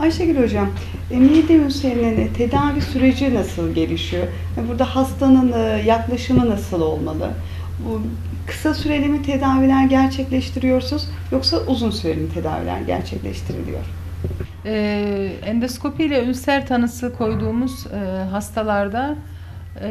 Ayşegül Hocam, e, mide ülserinin tedavi süreci nasıl gelişiyor? E, Burada hastanın e, yaklaşımı nasıl olmalı? Kısa süreli mi tedaviler gerçekleştiriyorsunuz yoksa uzun süreli mi tedaviler gerçekleştiriliyor? Ee, endoskopi ile ülser tanısı koyduğumuz e, hastalarda e,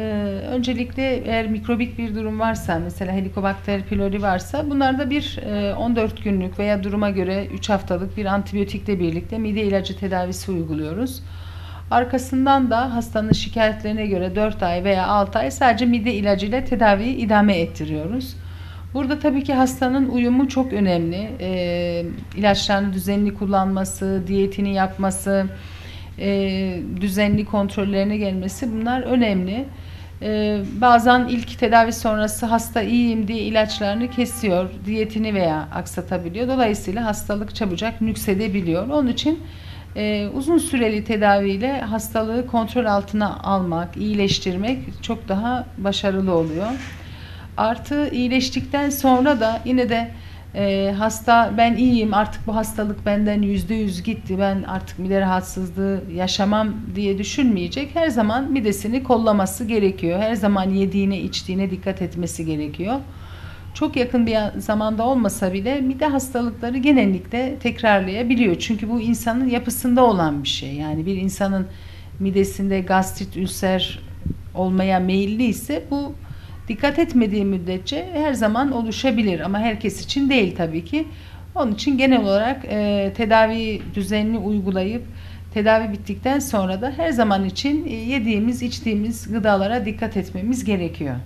öncelikle eğer mikrobik bir durum varsa mesela Helicobacter pylori varsa bunlarda bir e, 14 günlük veya duruma göre 3 haftalık bir antibiyotikle birlikte mide ilacı tedavisi uyguluyoruz. Arkasından da hastanın şikayetlerine göre 4 ay veya 6 ay sadece mide ilacıyla tedaviyi idame ettiriyoruz. Burada tabii ki hastanın uyumu çok önemli. E, ilaçlarını düzenli kullanması, diyetini yapması, e, düzenli kontrollerine gelmesi bunlar önemli. E, bazen ilk tedavi sonrası hasta iyiyim diye ilaçlarını kesiyor, diyetini veya aksatabiliyor. Dolayısıyla hastalık çabucak nüksedebiliyor. Onun için e, uzun süreli tedaviyle hastalığı kontrol altına almak, iyileştirmek çok daha başarılı oluyor. Artı iyileştikten sonra da yine de e, hasta ben iyiyim artık bu hastalık benden yüzde yüz gitti ben artık mide rahatsızlığı yaşamam diye düşünmeyecek. Her zaman midesini kollaması gerekiyor. Her zaman yediğine içtiğine dikkat etmesi gerekiyor. Çok yakın bir zamanda olmasa bile mide hastalıkları genellikle tekrarlayabiliyor. Çünkü bu insanın yapısında olan bir şey. Yani bir insanın midesinde gastrit, ülser olmaya meyilli ise bu dikkat etmediği müddetçe her zaman oluşabilir ama herkes için değil tabii ki. Onun için genel olarak e, tedavi düzenli uygulayıp tedavi bittikten sonra da her zaman için e, yediğimiz, içtiğimiz gıdalara dikkat etmemiz gerekiyor.